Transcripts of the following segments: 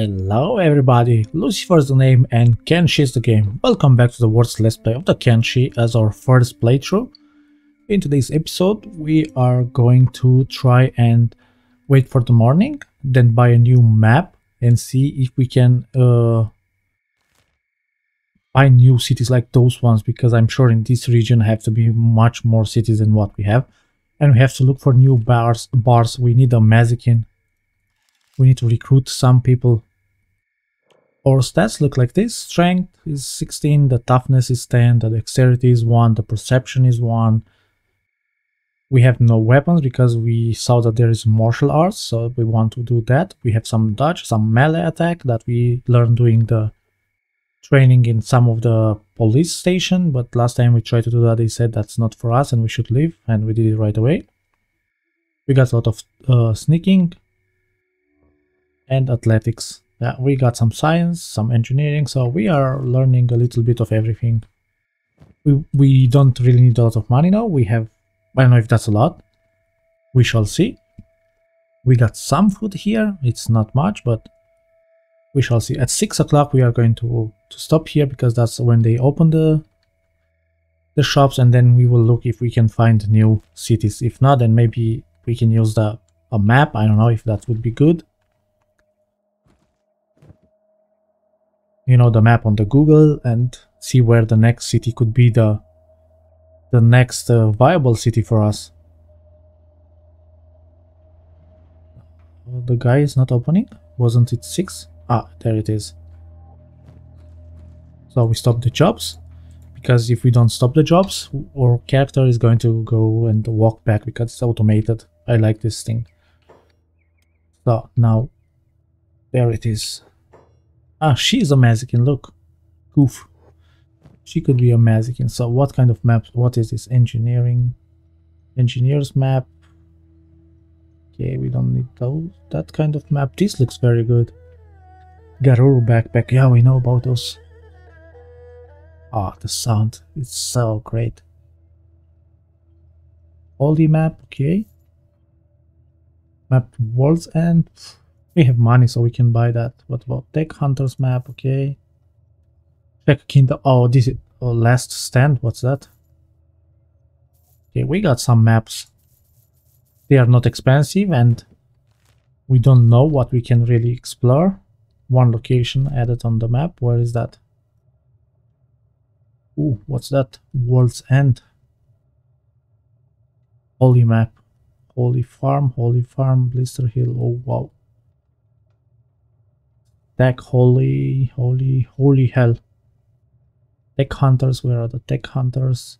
Hello everybody, Lucifer is the name and Kenshi is the game. Welcome back to the world's let's play of the Kenshi as our first playthrough. In today's episode we are going to try and wait for the morning, then buy a new map and see if we can uh, find new cities like those ones because I'm sure in this region have to be much more cities than what we have. And we have to look for new bars. bars. We need a Mazikeen we need to recruit some people. Our stats look like this. Strength is 16, the toughness is 10, the dexterity is 1, the perception is 1. We have no weapons because we saw that there is martial arts, so we want to do that. We have some dodge, some melee attack that we learned doing the training in some of the police station, but last time we tried to do that, they said that's not for us and we should leave, and we did it right away. We got a lot of uh, sneaking, and athletics. Yeah, we got some science, some engineering, so we are learning a little bit of everything. We, we don't really need a lot of money now. We have, I don't know if that's a lot. We shall see. We got some food here. It's not much, but we shall see. At 6 o'clock we are going to, to stop here because that's when they open the the shops and then we will look if we can find new cities. If not, then maybe we can use the a map. I don't know if that would be good. You know the map on the Google and see where the next city could be the the next uh, viable city for us. The guy is not opening? Wasn't it 6? Ah, there it is. So we stop the jobs because if we don't stop the jobs our character is going to go and walk back because it's automated. I like this thing. So now there it is. Ah, she's a Mazikeen, look. Goof. She could be a Mazikeen. So what kind of map? What is this? Engineering. Engineer's map. Okay, we don't need those. That kind of map. This looks very good. Garru backpack. Yeah, we know about those. Ah, the sound. It's so great. Holy map. Okay. Map World's End. We have money, so we can buy that. What about Tech Hunters map? Okay. Shek Kingdom. Oh, this is oh, Last Stand. What's that? Okay, we got some maps. They are not expensive and we don't know what we can really explore. One location added on the map. Where is that? Ooh, what's that? World's End. Holy map. Holy Farm, Holy Farm, Blister Hill. Oh, wow. Tech holy, holy, holy hell. Tech hunters, where are the tech hunters?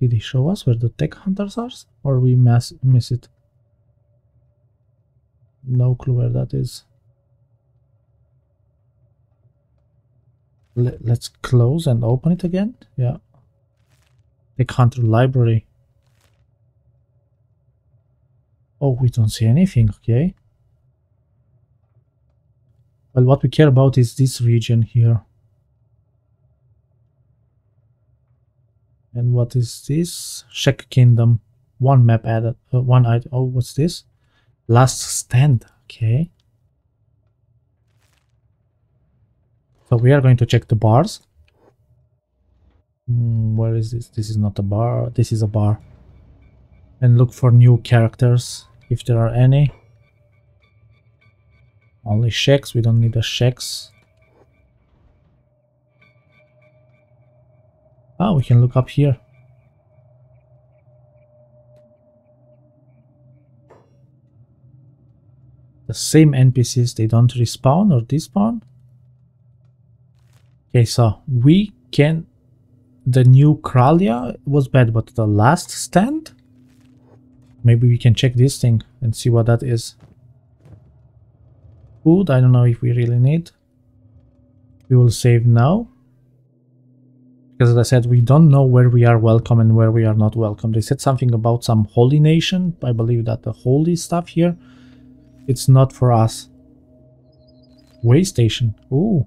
Did he show us where the tech hunters are? Or we miss, miss it? No clue where that is. let's close and open it again. Yeah. Tech hunter library. Oh, we don't see anything, okay. Well, what we care about is this region here. And what is this? Shek Kingdom. One map added. Uh, one item. Oh, what's this? Last stand. Okay. So we are going to check the bars. Mm, where is this? This is not a bar. This is a bar. And look for new characters if there are any. Only checks, we don't need the checks. Ah, we can look up here. The same NPCs, they don't respawn or despawn. Okay, so we can... The new Kralia was bad, but the last stand? Maybe we can check this thing and see what that is. Food, I don't know if we really need. We will save now. Because as I said, we don't know where we are welcome and where we are not welcome. They said something about some holy nation. I believe that the holy stuff here, it's not for us. Way station. Ooh.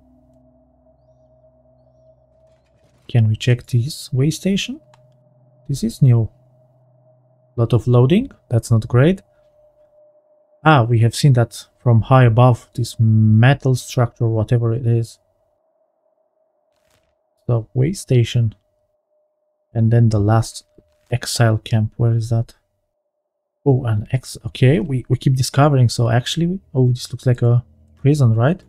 Can we check this way station? This is new. Lot of loading. That's not great. Ah, we have seen that from high above, this metal structure, whatever it is. The way station. And then the last exile camp. Where is that? Oh, an X. Okay, we, we keep discovering. So actually, oh, this looks like a prison, right?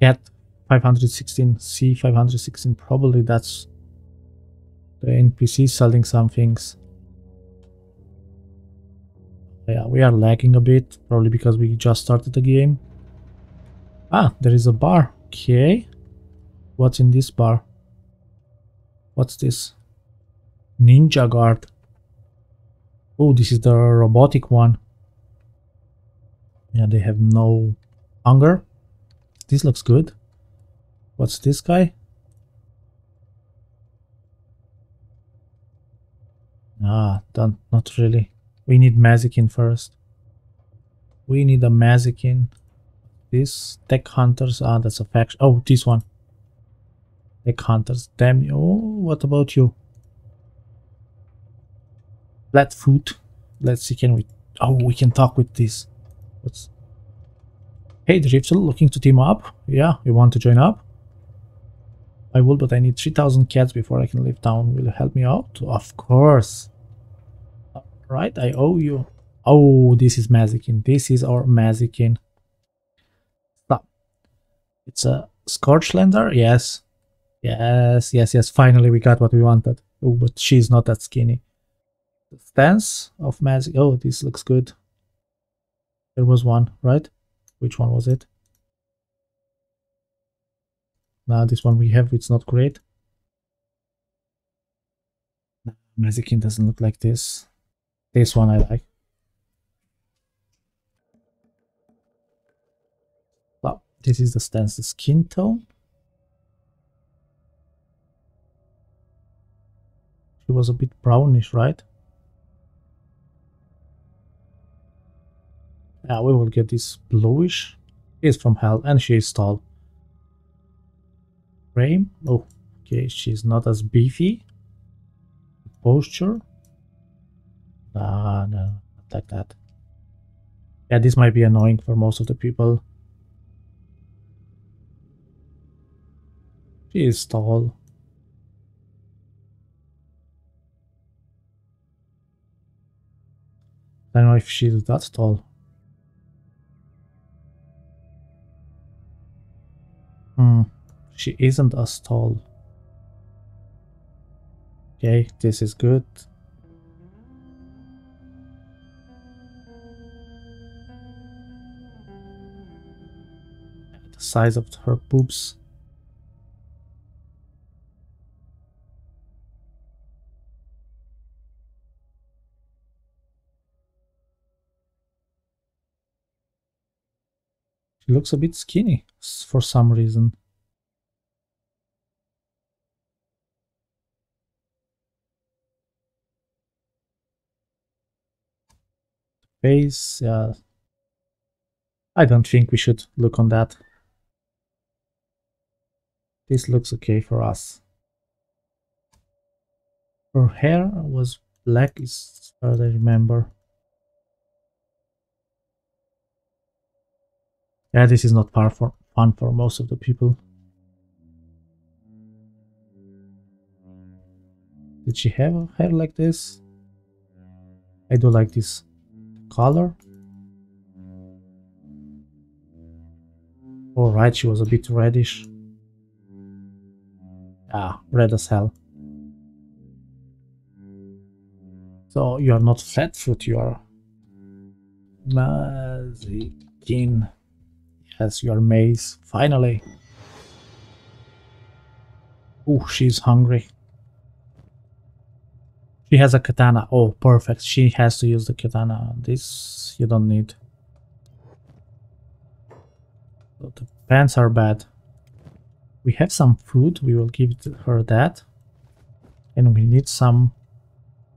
Cat 516, C 516. Probably that's the NPC selling some things. Yeah, we are lagging a bit, probably because we just started the game. Ah, there is a bar. Okay. What's in this bar? What's this? Ninja guard. Oh, this is the robotic one. Yeah, they have no hunger. This looks good. What's this guy? Ah, don't, not really. We need Mazikeen first. We need a Mazikeen. This Tech Hunters. Ah, that's a faction. Oh, this one. Tech Hunters. Damn you. Oh, what about you? Flatfoot. Let's see, can we... Oh, we can talk with this. What's... Hey, Driftle, looking to team up? Yeah, you want to join up? I will, but I need 3000 cats before I can leave town. Will you help me out? Of course right? I owe you. Oh, this is Mazikeen. This is our Mazikeen. Stop. It's a Scorchlander? Yes. Yes, yes, yes. Finally, we got what we wanted. Oh, but she's not that skinny. The stance of Mazik. Oh, this looks good. There was one, right? Which one was it? Now this one we have, it's not great. Mazikeen doesn't look like this. This one I like. Well, this is the stance, skin tone. She was a bit brownish, right? Yeah, we will get this bluish. Is from hell and she is tall. Frame. Oh, okay, she's not as beefy. Posture. Ah, no, like that. Yeah, this might be annoying for most of the people. She is tall. I don't know if she's that tall. Hmm, she isn't as tall. Okay, this is good. Size of her boobs. She looks a bit skinny for some reason. Face, yeah. I don't think we should look on that. This looks okay for us. Her hair was black as far as I remember. Yeah, this is not far for fun for most of the people. Did she have hair like this? I do like this color. Alright, she was a bit reddish. Ah, red as hell. So you are not Flatfoot, you are Mazikeen. Yes, you are Maze. Finally. Oh, she's hungry. She has a katana. Oh, perfect. She has to use the katana. This you don't need. The pants are bad. We have some food, we will give her that. And we need some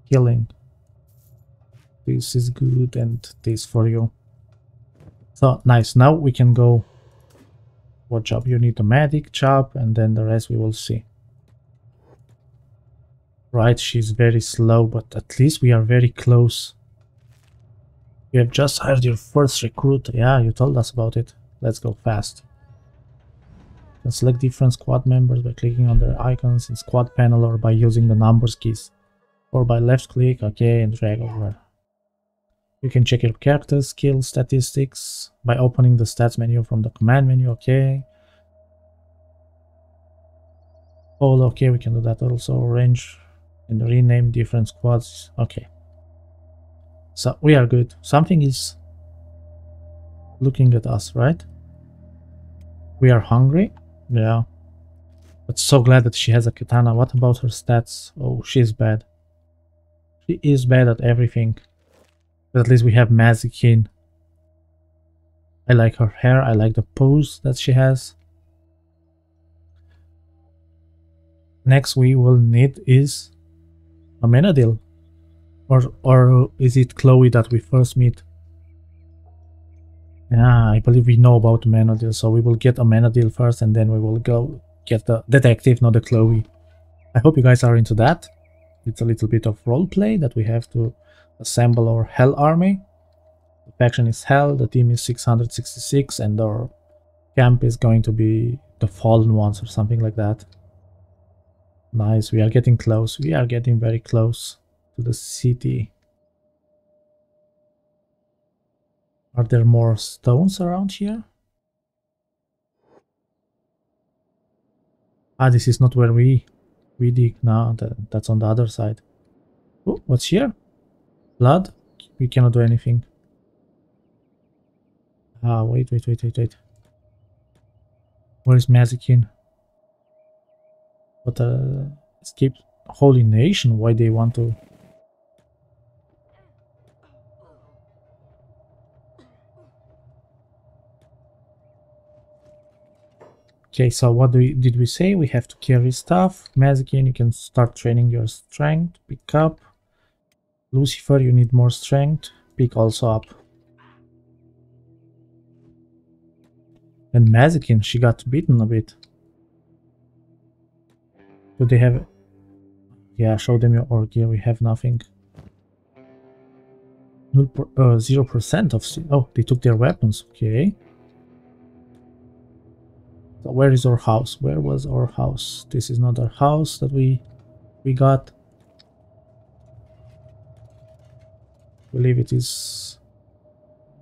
healing. This is good and this for you. So, nice. Now we can go... What job? You need a medic job and then the rest we will see. Right, she's very slow, but at least we are very close. You have just hired your first recruit. Yeah, you told us about it. Let's go fast. Can select different squad members by clicking on their icons in squad panel or by using the numbers keys. Or by left click, okay, and drag over. You can check your character skill statistics by opening the stats menu from the command menu, okay. Oh, okay, we can do that also. Range and rename different squads, okay. So we are good. Something is looking at us, right? We are hungry. Yeah. But so glad that she has a katana. What about her stats? Oh, she's bad. She is bad at everything. But at least we have Mazikeen. I like her hair. I like the pose that she has. Next we will need is Amenadiel. Or, or is it Chloe that we first meet? Yeah, I believe we know about Amenadiel, so we will get Amenadiel first and then we will go get the detective, not the Chloe. I hope you guys are into that. It's a little bit of roleplay that we have to assemble our Hell army. The faction is Hell, the team is 666 and our camp is going to be the Fallen Ones or something like that. Nice, we are getting close. We are getting very close to the city. Are there more stones around here? Ah, this is not where we we dig now. That, that's on the other side. Oh, what's here? Blood? We cannot do anything. Ah, wait, wait, wait, wait, wait. Where is Mazikeen? But uh, escape Holy Nation, why they want to Okay, so what do we, did we say? We have to carry stuff. Mazikeen, you can start training your strength. Pick up. Lucifer, you need more strength. Pick also up. And Mazikeen, she got beaten a bit. Do they have... Yeah, show them your org. Yeah, we have nothing. 0% uh, of... Oh, they took their weapons. Okay. So where is our house? Where was our house? This is not our house that we we got. I believe it is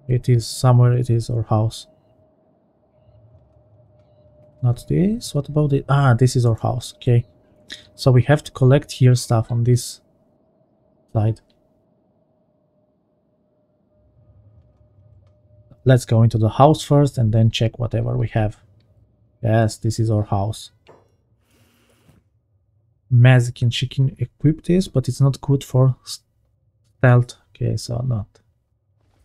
it is somewhere it is our house. Not this. What about it? Ah, this is our house. Okay. So we have to collect here stuff on this side. Let's go into the house first and then check whatever we have. Yes, this is our house. Mazikeen, she can equip this, but it's not good for stealth. Okay, so not.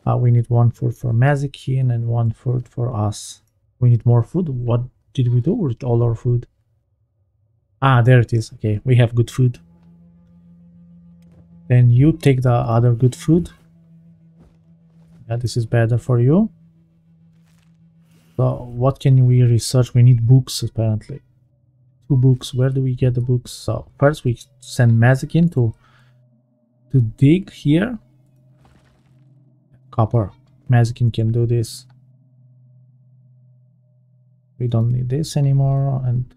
Uh, we need one food for Mazikeen and one food for us. We need more food. What did we do with all our food? Ah, there it is. Okay, we have good food. Then you take the other good food. Yeah, this is better for you. So what can we research? We need books apparently. Two books. Where do we get the books? So first we send Mazikeen to to dig here. Copper. Mazikeen can do this. We don't need this anymore. And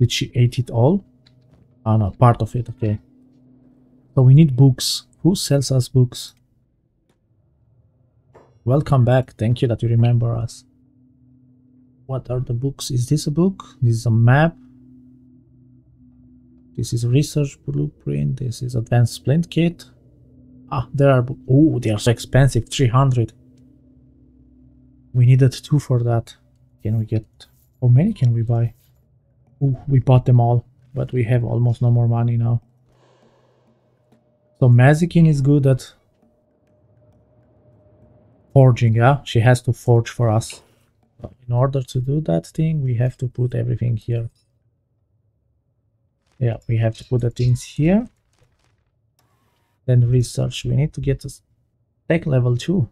did she eat it all? Oh no, part of it. Okay. So we need books. Who sells us books? Welcome back. Thank you that you remember us. What are the books? Is this a book? This is a map. This is research blueprint. This is advanced splint kit. Ah, there are... Oh, they are so expensive. 300. We needed two for that. Can we get... How many can we buy? Oh, we bought them all. But we have almost no more money now. So Mazikeen is good at forging, yeah? She has to forge for us. In order to do that thing, we have to put everything here. Yeah, we have to put the things here. Then research. We need to get to tech level 2.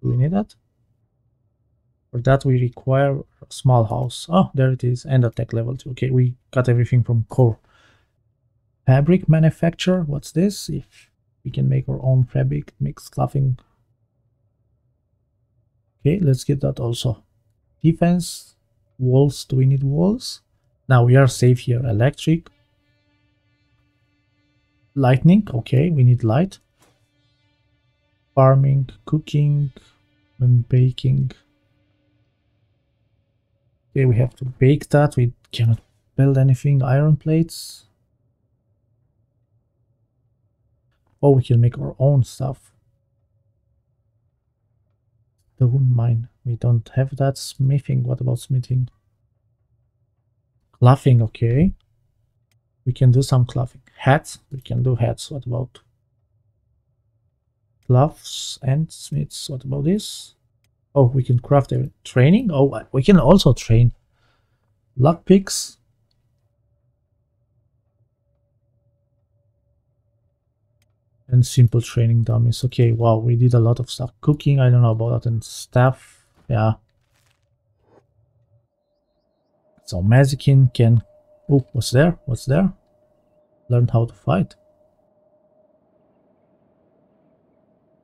Do we need that? For that we require a small house. Oh, there it is. And a tech level 2. Okay, we got everything from core. fabric manufacture. What's this? If we can make our own fabric, mix clothing. Okay, let's get that also. Defense, walls. Do we need walls? Now we are safe here. Electric, lightning. Okay, we need light. Farming, cooking, and baking. Okay, we have to bake that. We cannot build anything. Iron plates. Oh, we can make our own stuff. Stone mine. We don't have that. Smithing. What about smithing? Clothing. Okay. We can do some clothing. Hats. We can do hats. What about gloves and smiths? What about this? Oh, we can craft a training. Oh, we can also train lockpicks. And simple training dummies. Okay, wow, we did a lot of stuff. Cooking, I don't know about that. And stuff, yeah. So Mazikeen can... Oh, what's there? What's there? Learn how to fight.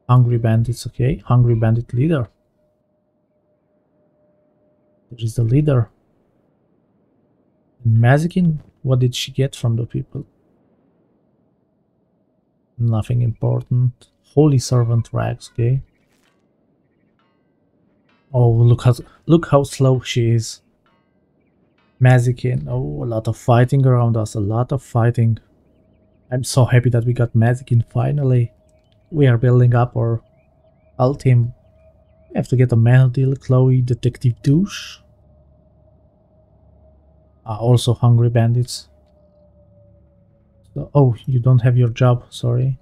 Hungry bandits, okay. Hungry bandit leader. There is the leader. Mazikeen, what did she get from the people? Nothing important. Holy servant rags, okay. Oh, look how look how slow she is. Mazikeen. Oh, a lot of fighting around us. A lot of fighting. I'm so happy that we got Mazikeen finally. We are building up our alt team. We have to get Amenadiel, Chloe, Detective Douche. Uh, also hungry bandits. So, oh, you don't have your job, sorry.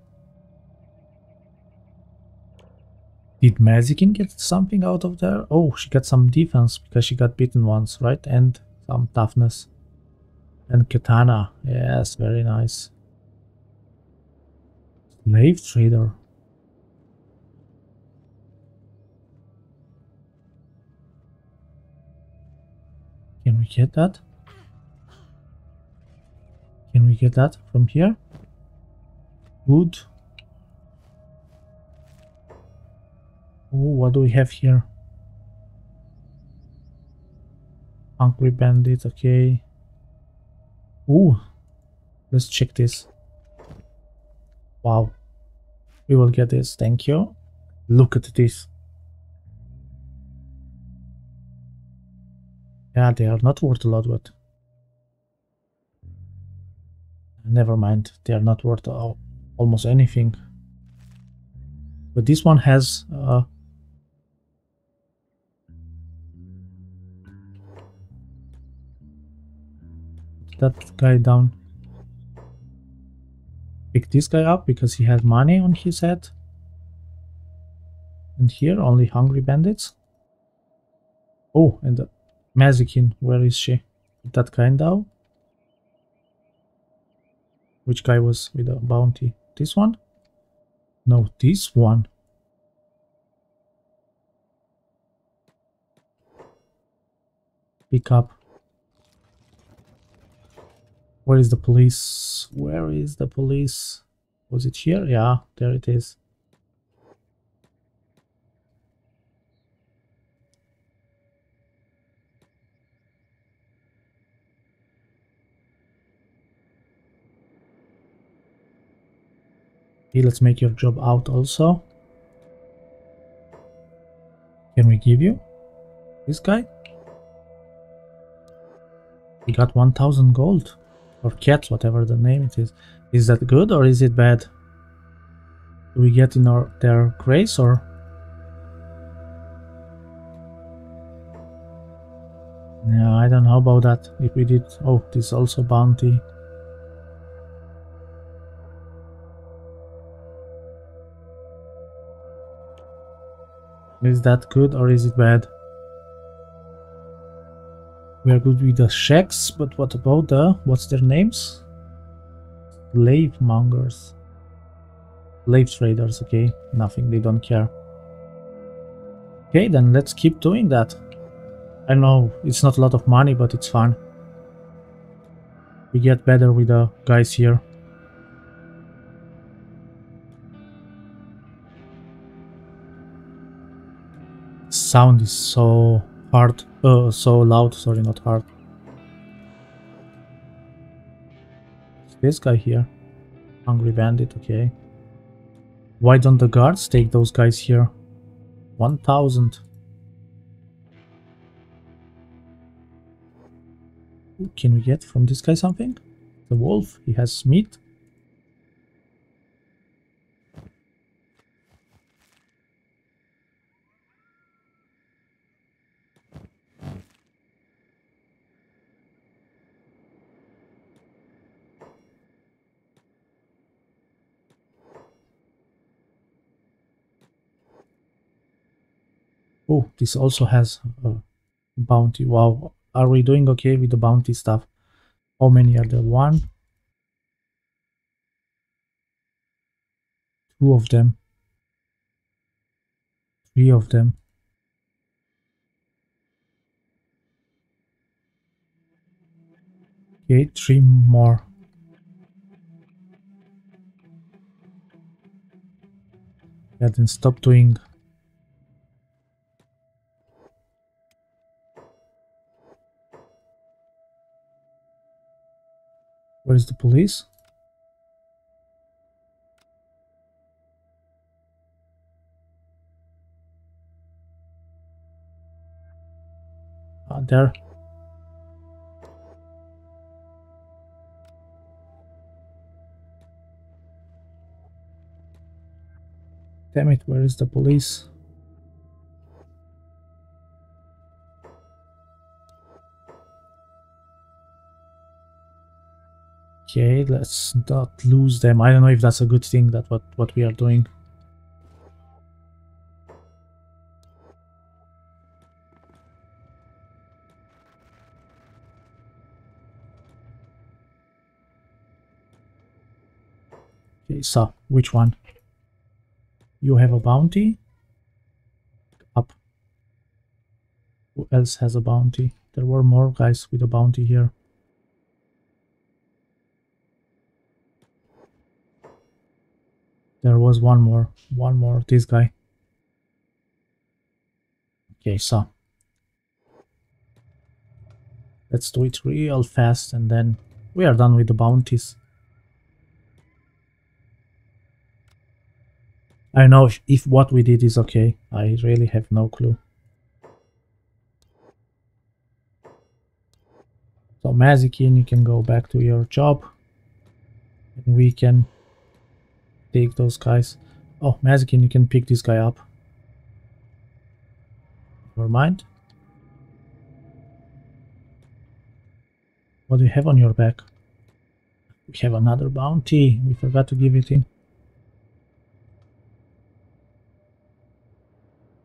Did Mazikeen get something out of there? Oh, she got some defense because she got beaten once, right? And some toughness. And katana. Yes, very nice. Slave trader. Can we get that? Can we get that from here? Wood. Oh, what do we have here? Hungry bandit, okay. Ooh, let's check this. Wow. We will get this, thank you. Look at this. Yeah, they are not worth a lot, but never mind they are not worth almost anything. But this one has uh, that guy down. Pick this guy up because he has money on his head. And here only hungry bandits. Oh and the Mazikeen where is she? That guy down which guy was with the bounty? This one? No, this one. Pick up. Where is the police? Where is the police? Was it here? Yeah, there it is. Okay, let's make your job out also. Can we give you this guy? We got 1000 gold. Or cats, whatever the name it is. Is that good or is it bad? Do we get in our their grace or? Yeah, I don't know about that. If we did... Oh, this also bounty. Is that good or is it bad? We are good with the shacks, but what about the... what's their names? Slave mongers. Slave traders, okay. Nothing, they don't care. Okay, then let's keep doing that. I know it's not a lot of money, but it's fun. We get better with the guys here. Sound is so hard, uh, so loud, sorry, not hard. This guy here. Hungry Bandit, okay. Why don't the guards take those guys here? 1000. Can we get from this guy something? The wolf, he has meat. Oh, this also has a bounty. Wow, are we doing okay with the bounty stuff? How many are there? One, two of them, three of them. Okay, three more. Yeah, then stop doing Where is the police? Ah, there. Damn it, where is the police? Okay, let's not lose them. I don't know if that's a good thing that what, what we are doing. Okay, so which one? You have a bounty? Up. Who else has a bounty? There were more guys with a bounty here. There was one more. One more. This guy. Okay, so. Let's do it real fast and then we are done with the bounties. I know if, what we did is okay. I really have no clue. So Mazikeen, you can go back to your job. And we can take those guys. Oh, Mazikeen, you can pick this guy up. Never mind. What do you have on your back? We have another bounty. We forgot to give it in.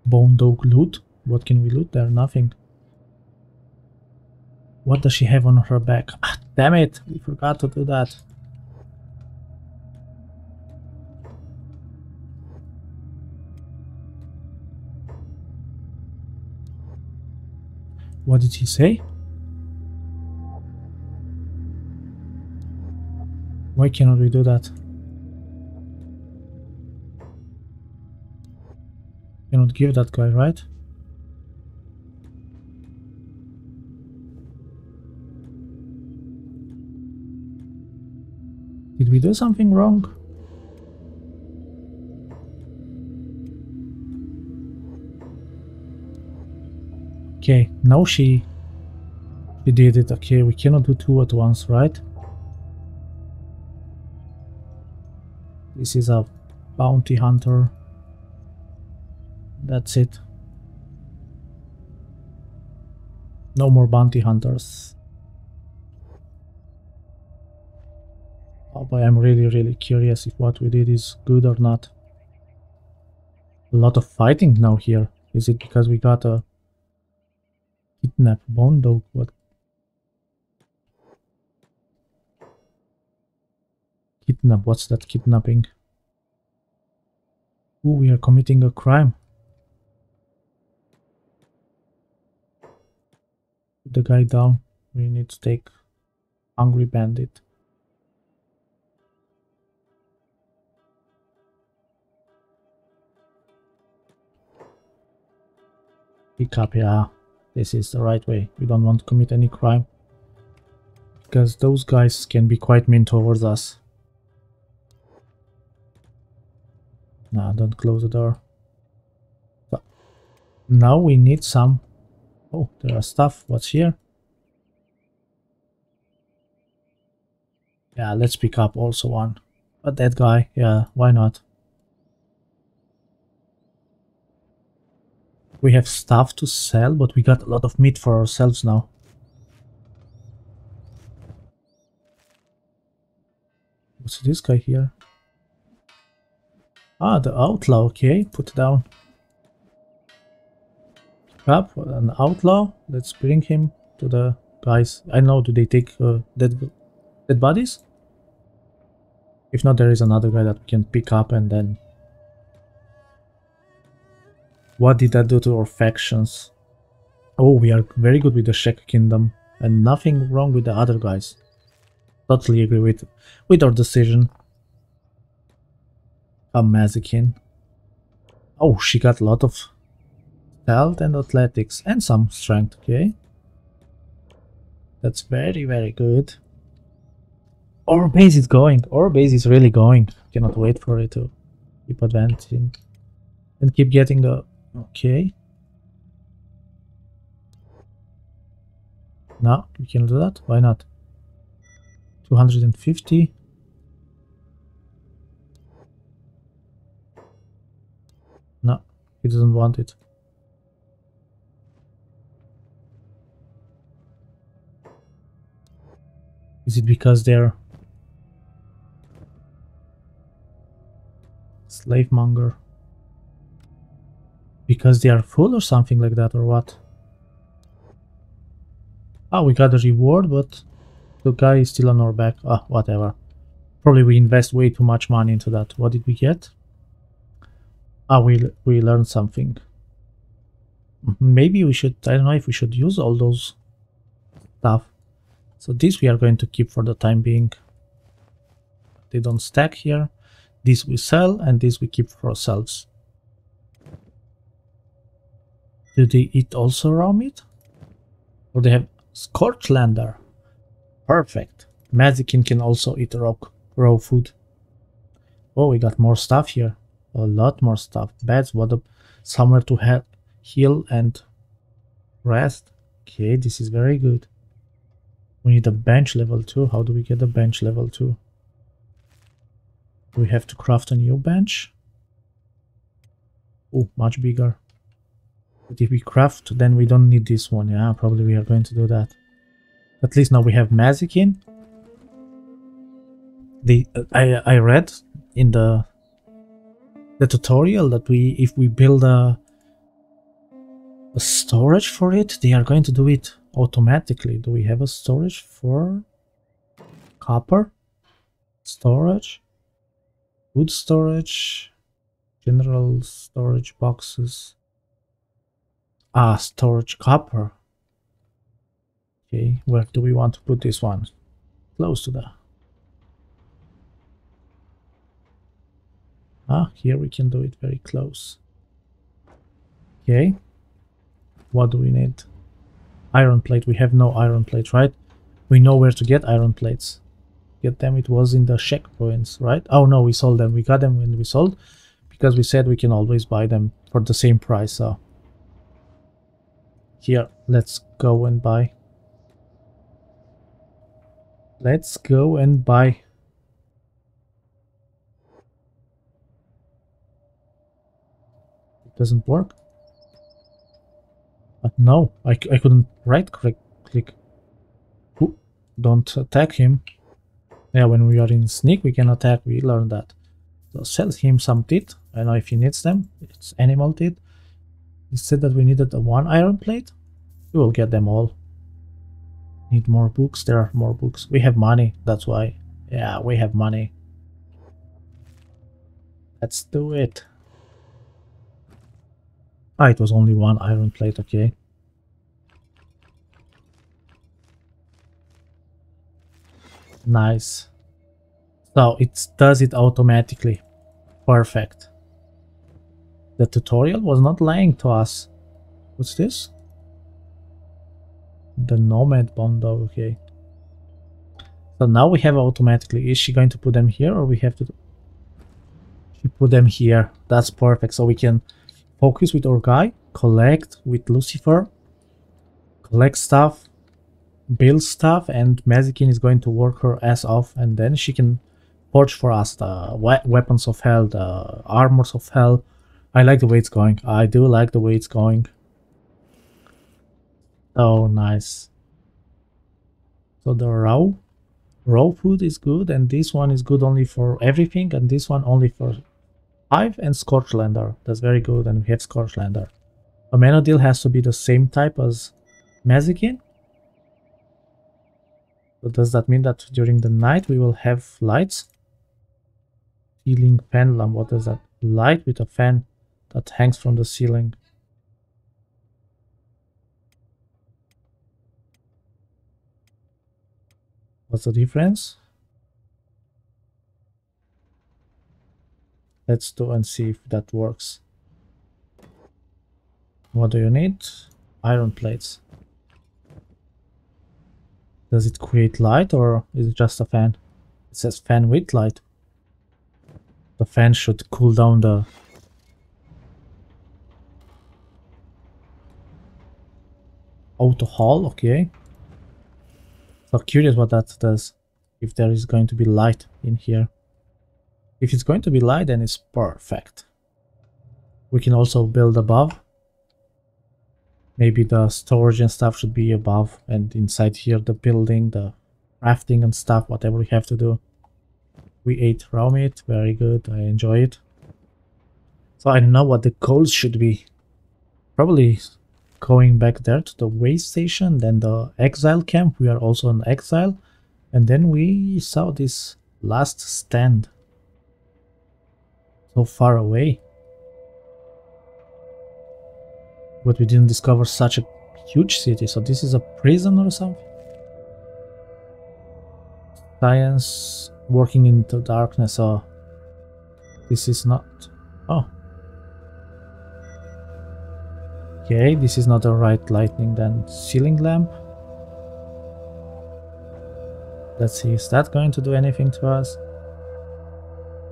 Bone dog loot. What can we loot there? Nothing. What does she have on her back? Ah, damn it! We forgot to do that. What did he say? Why cannot we do that? Cannot give that guy, right? Did we do something wrong? Okay, now she, she did it. Okay, we cannot do two at once, right? This is a bounty hunter. That's it. No more bounty hunters. Oh boy, I'm really, really curious if what we did is good or not. A lot of fighting now here. Is it because we got a Kidnap bone dog. What? Kidnap. What's that kidnapping? Ooh, we are committing a crime. Put the guy down. We need to take Hungry Bandit. Pick up, yeah. This is the right way. We don't want to commit any crime. Because those guys can be quite mean towards us. Nah, don't close the door. But now we need some... Oh, there are stuff. What's here? Yeah, let's pick up also one. But that guy, yeah, why not? We have stuff to sell, but we got a lot of meat for ourselves now. What's this guy here? Ah, the outlaw, okay, put down. Up, an outlaw, let's bring him to the guys. I know, do they take uh, dead, dead bodies? If not, there is another guy that we can pick up and then... What did that do to our factions? Oh, we are very good with the Shek Kingdom and nothing wrong with the other guys. Totally agree with, with our decision. A Mazikeen. Oh, she got a lot of health and athletics and some strength, okay? That's very, very good. Our base is going. Our base is really going. Cannot wait for it to keep advancing. And keep getting the... Okay. No, we can do that. Why not? 250. No, he doesn't want it. Is it because they're slave monger? Because they are full or something like that or what? Ah, we got a reward, but the guy is still on our back. Ah, whatever. Probably we invest way too much money into that. What did we get? Ah, we, we learned something. Maybe we should, I don't know if we should use all those stuff. So this we are going to keep for the time being. They don't stack here. This we sell and this we keep for ourselves. Do they eat also raw meat? Or they have Scorchlander? Perfect. Mazikeen can also eat raw, raw food. Oh, we got more stuff here. A lot more stuff. Beds, what a, somewhere to heal and rest. Okay, this is very good. We need a bench level 2. How do we get a bench level 2? We have to craft a new bench. Oh, much bigger. If we craft, then we don't need this one. Yeah, probably we are going to do that. At least now we have Mazikeen. The uh, I I read in the the tutorial that we if we build a a storage for it, they are going to do it automatically. Do we have a storage for copper? Storage? Wood storage? General storage boxes? Ah, storage copper. Okay, where do we want to put this one? Close to the... Ah, here we can do it very close. Okay. What do we need? Iron plate. We have no iron plate, right? We know where to get iron plates. Get them. It was in the checkpoints, right? Oh no, we sold them. We got them when we sold because we said we can always buy them for the same price. So here, let's go and buy Let's go and buy. It doesn't work. But no, I, I couldn't right click. click. Don't attack him. Yeah, when we are in sneak, we can attack. We learned that. So sell him some teeth. I know if he needs them. It's animal teeth. He said that we needed a one iron plate. We will get them all. Need more books? There are more books. We have money, that's why. Yeah, we have money. Let's do it. Ah, it was only one iron plate, okay. Nice. So it does it automatically. Perfect. The tutorial was not lying to us. What's this? The Nomad Bondo, okay. So now we have automatically, is she going to put them here or we have to... She put them here, that's perfect. So we can focus with our guy, collect with Lucifer, collect stuff, build stuff, and Mazikeen is going to work her ass off and then she can forge for us the we weapons of hell, the armors of hell. I like the way it's going. I do like the way it's going. Oh, nice. So the raw, raw food is good, and this one is good only for everything, and this one only for Hive and Scorchlander. That's very good, and we have Scorchlander. Amenadiel has to be the same type as Mazikeen. So does that mean that during the night we will have lights? Ceiling fan lamp, what is that? Light with a fan that hangs from the ceiling. What's the difference? Let's do and see if that works. What do you need? Iron plates. Does it create light or is it just a fan? It says fan with light. The fan should cool down the auto haul, okay. So curious what that does. If there is going to be light in here. If it's going to be light, then it's perfect. We can also build above. Maybe the storage and stuff should be above and inside here the building, the crafting and stuff, whatever we have to do. We ate raw meat, very good, I enjoy it. So I don't know what the goals should be. Probably going back there to the way station, then the exile camp, we are also in exile, and then we saw this last stand so far away. But we didn't discover such a huge city, so this is a prison or something? Science working into darkness, so this is not... Oh, Okay, this is not the right lighting then. Ceiling lamp. Let's see, is that going to do anything to us?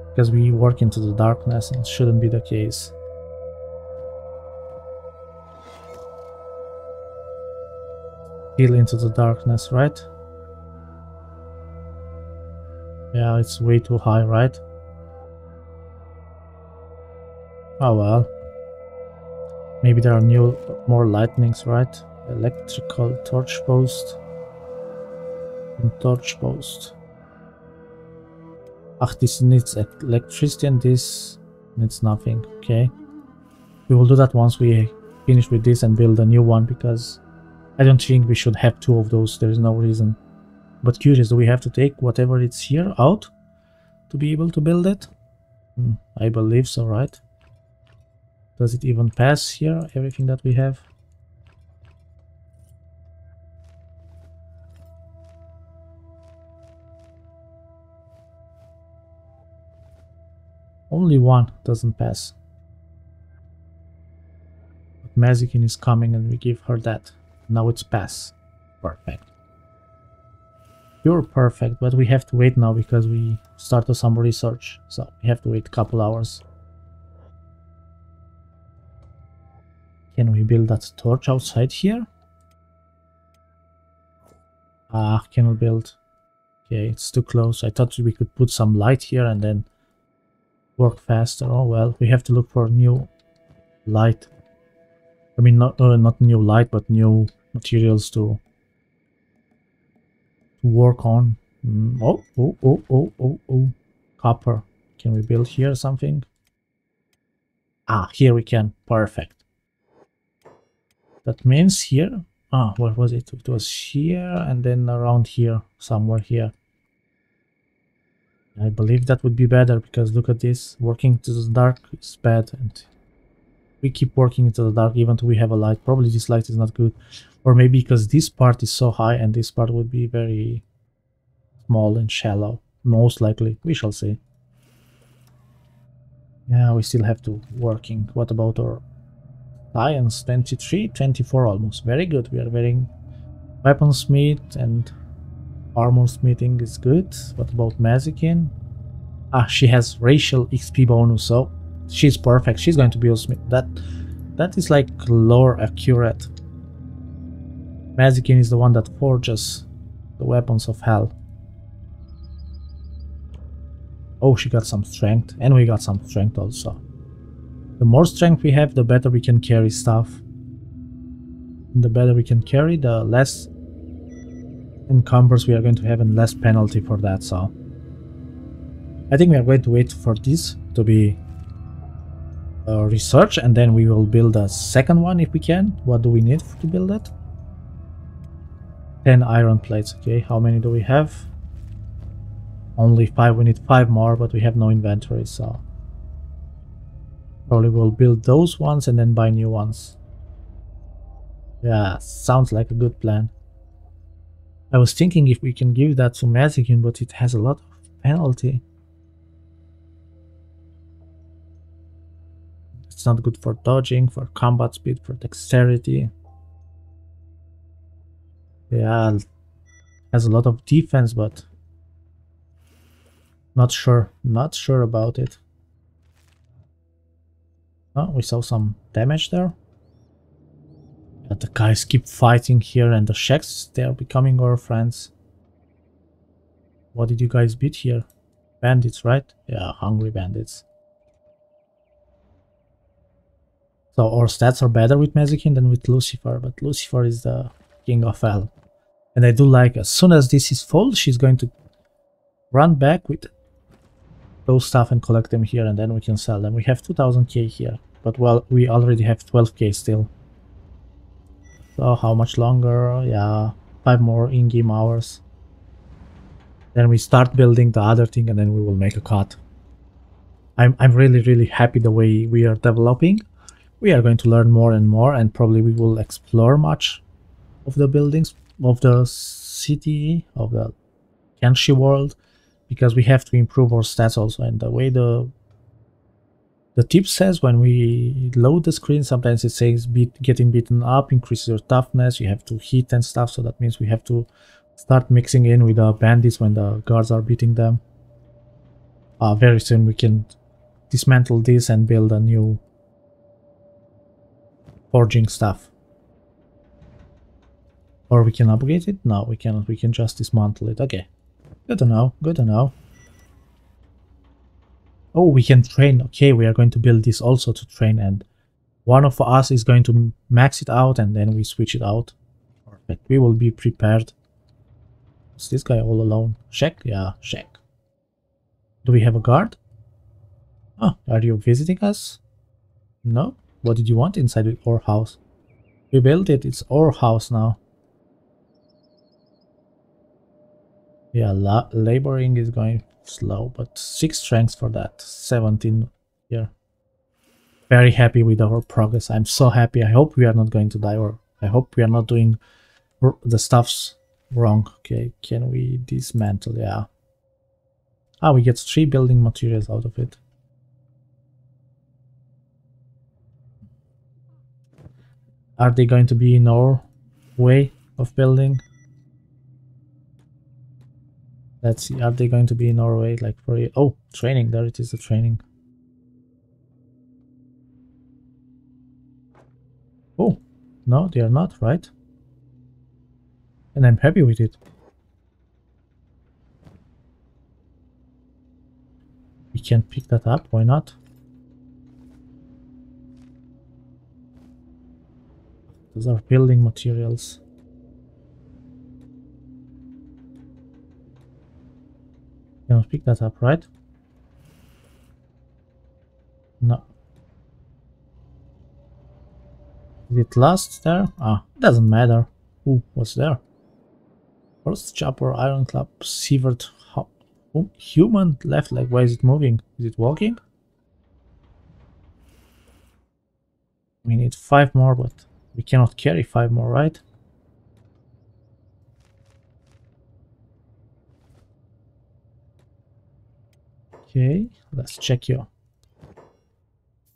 Because we work into the darkness and shouldn't be the case. Heal into the darkness, right? Yeah, it's way too high, right? Oh well. Maybe there are new, more lightnings, right? Electrical torch post. And torch post. Ah, this needs electricity and this needs nothing. Okay. We will do that once we finish with this and build a new one because I don't think we should have two of those. There is no reason. But curious, do we have to take whatever it's here out to be able to build it? Hmm, I believe so, right? Does it even pass here, everything that we have? Only one doesn't pass. But Mazikeen is coming and we give her that. Now it's pass. Perfect. You're perfect, but we have to wait now because we started some research. So we have to wait a couple hours. Can we build that torch outside here? Ah, can we build? Okay, it's too close. I thought we could put some light here and then work faster. Oh well, we have to look for new light. I mean, not uh, not new light, but new materials to, to work on. Mm, oh, oh, oh, oh, oh, oh, copper. Can we build here something? Ah, here we can. Perfect. That means here, ah, where was it? It was here and then around here, somewhere here. I believe that would be better because look at this, working to the dark is bad and we keep working into the dark even though we have a light. Probably this light is not good. Or maybe because this part is so high and this part would be very small and shallow. Most likely, we shall see. Yeah, we still have to working. What about our Science 23, 24 almost. Very good. We are wearing weaponsmith and armor smithing is good. What about Mazikeen? Ah, she has racial XP bonus, so she's perfect. She's going to be a smith. That that is like lore accurate. Mazikeen is the one that forges the weapons of hell. Oh, she got some strength, and we got some strength also. The more strength we have, the better we can carry stuff. And the better we can carry, the less encumbers we are going to have and less penalty for that, so... I think we are going to wait for this to be uh, researched and then we will build a second one if we can. What do we need to build it? 10 iron plates, okay. How many do we have? Only 5, we need 5 more, but we have no inventory, so... Probably we'll build those ones and then buy new ones. Yeah, sounds like a good plan. I was thinking if we can give that to Mazikeen, but it has a lot of penalty. It's not good for dodging, for combat speed, for dexterity. Yeah, has a lot of defense, but not sure, not sure about it. Oh, we saw some damage there. But the guys keep fighting here and the Sheks, they are becoming our friends. What did you guys beat here? Bandits, right? Yeah, hungry bandits. So our stats are better with Mazikeen than with Lucifer, but Lucifer is the king of hell. And I do like, as soon as this is full, she's going to run back with those stuff and collect them here and then we can sell them. We have 2000k here, but well, we already have 12k still. So how much longer? Yeah, 5 more in-game hours. Then we start building the other thing and then we will make a cut. I'm, I'm really really happy the way we are developing. We are going to learn more and more and probably we will explore much of the buildings of the city, of the Kenshi world because we have to improve our stats also. And the way the the tip says when we load the screen sometimes it says beat, getting beaten up increases your toughness. You have to hit and stuff. So that means we have to start mixing in with the bandits when the guards are beating them. Uh, very soon we can dismantle this and build a new forging stuff. Or we can upgrade it? No we cannot. We can just dismantle it. Okay Good to know, good to know. Oh, we can train. Okay, we are going to build this also to train and one of us is going to max it out and then we switch it out. Perfect. We will be prepared. Is this guy all alone? Check? Yeah, check. Do we have a guard? Oh, are you visiting us? No? What did you want inside our house? We built it, it's our house now. Yeah, la laboring is going slow, but 6 strength for that. 17 here. Very happy with our progress. I'm so happy. I hope we are not going to die or I hope we are not doing the stuffs wrong. Okay, can we dismantle? Yeah. Ah, we get 3 building materials out of it. Are they going to be in our way of building? Let's see, are they going to be in Norway like for you? Oh, training, there it is, the training. Oh, no, they are not, right? And I'm happy with it. We can pick that up, why not? Those are building materials. Can I pick that up, right? No. Is it last there? Ah, doesn't matter. Ooh, what's there? First chopper, iron club, severed oh, human left leg. Why is it moving? Is it walking? We need five more, but we cannot carry five more, right? Okay, let's check you.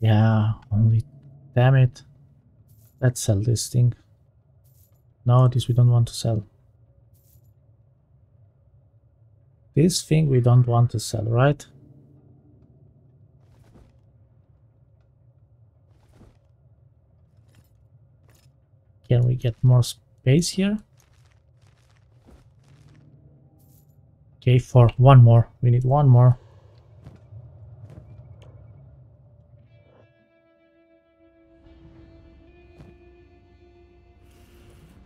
Yeah, only... Damn it. Let's sell this thing. No, this we don't want to sell. This thing we don't want to sell, right? Can we get more space here? Okay, for one more. We need one more.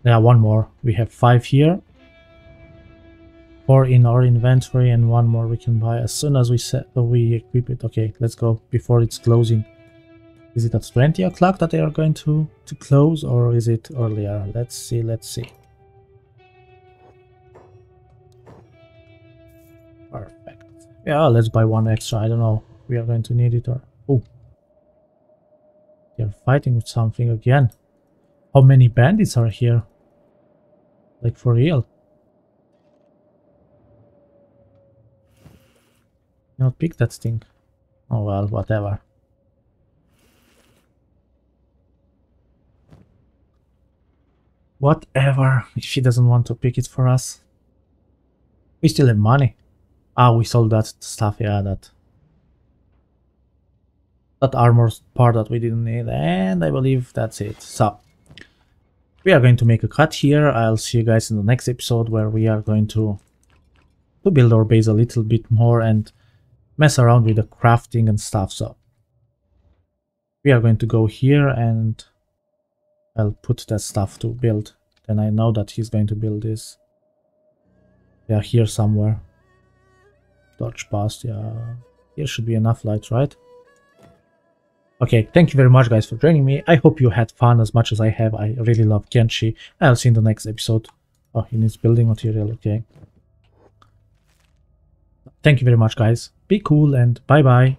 Yeah, one more. We have five here. Four in our inventory and one more we can buy as soon as we set so we equip it. Okay, let's go before it's closing. Is it at 20 o'clock that they are going to, to close or is it earlier? Let's see, let's see. Perfect. Yeah, let's buy one extra. I don't know. We are going to need it or... Oh. They're fighting with something again. How many bandits are here? Like for real. Not pick that thing. Oh well, whatever. Whatever, if she doesn't want to pick it for us. We still have money. Ah, we sold that stuff, yeah, that... That armor part that we didn't need, and I believe that's it. So, we are going to make a cut here. I'll see you guys in the next episode where we are going to, to build our base a little bit more and mess around with the crafting and stuff. So, we are going to go here and I'll put that stuff to build. Then I know that he's going to build this. Yeah, here somewhere. Dodge past, yeah. Here should be enough light, right? Okay, thank you very much guys for joining me. I hope you had fun as much as I have. I really love Kenshi. I'll see you in the next episode. Oh, he needs building material, okay. Thank you very much guys. Be cool and bye bye.